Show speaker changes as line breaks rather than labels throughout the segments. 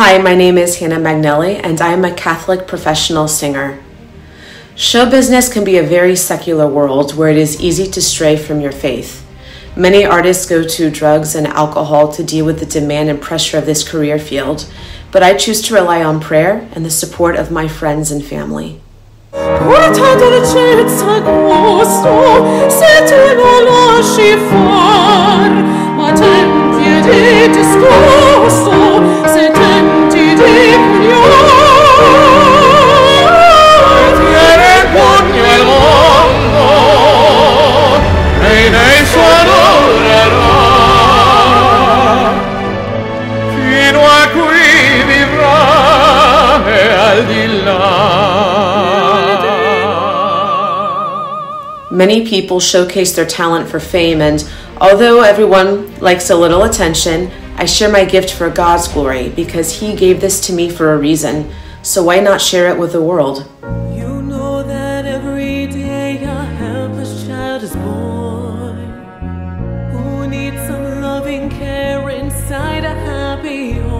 Hi, my name is Hannah Magnelli, and I am a Catholic professional singer. Show business can be a very secular world where it is easy to stray from your faith. Many artists go to drugs and alcohol to deal with the demand and pressure of this career field, but I choose to rely on prayer and the support of my friends and family. Many people showcase their talent for fame, and although everyone likes a little attention, I share my gift for God's glory because He gave this to me for a reason. So why not share it with the world?
You know that every day a helpless child is born who needs some loving care inside a happy home.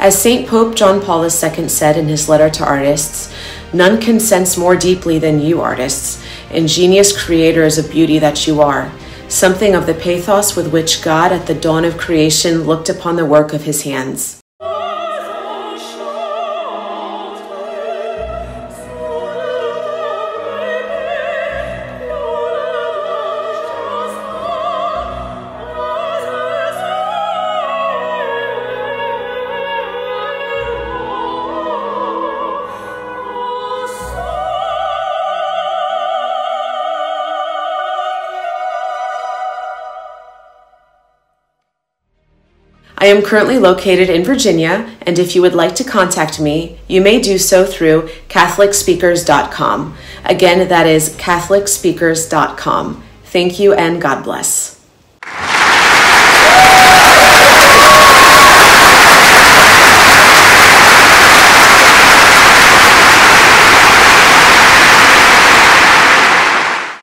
As St. Pope John Paul II said in his letter to artists, none can sense more deeply than you, artists, ingenious creators of beauty that you are, something of the pathos with which God at the dawn of creation looked upon the work of his hands. I am currently located in Virginia, and if you would like to contact me, you may do so through CatholicSpeakers.com. Again, that is CatholicSpeakers.com. Thank you and God bless.